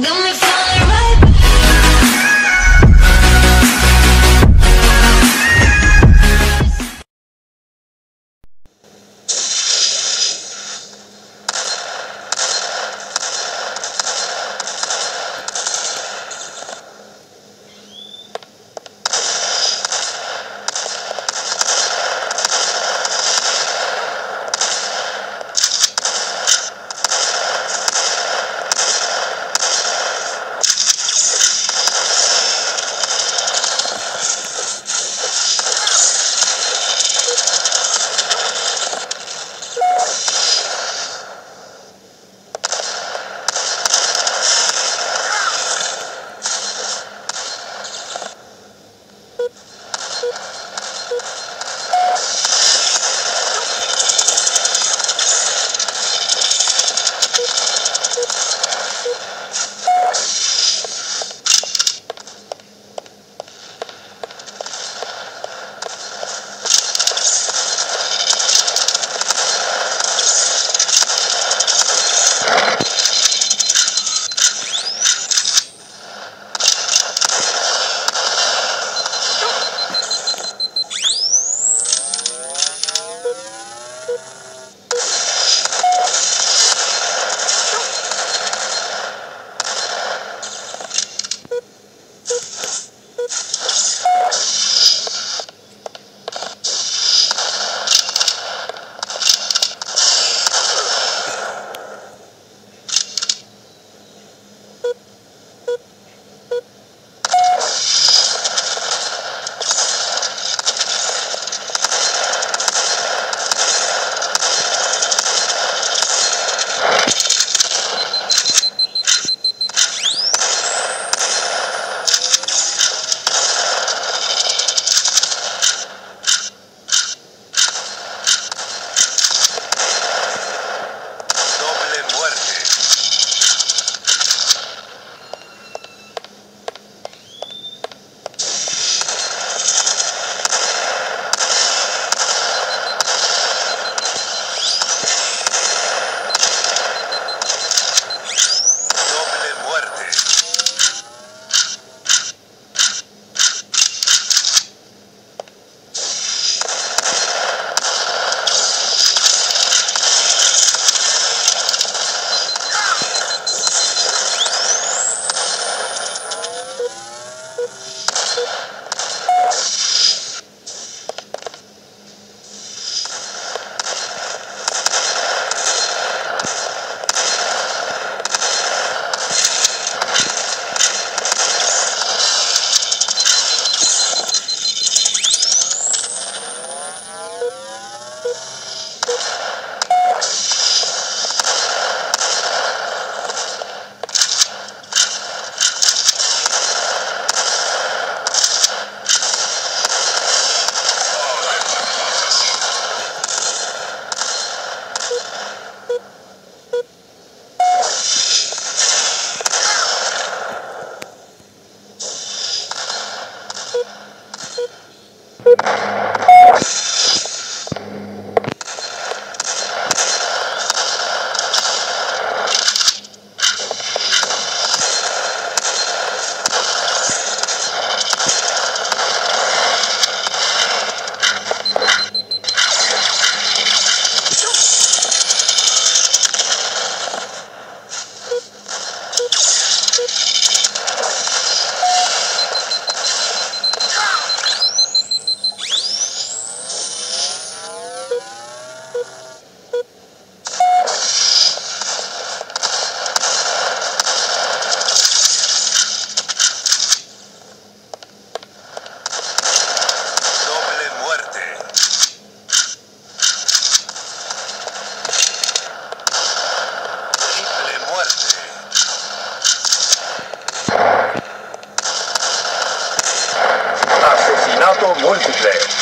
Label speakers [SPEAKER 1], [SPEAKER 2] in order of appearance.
[SPEAKER 1] The only What is it today?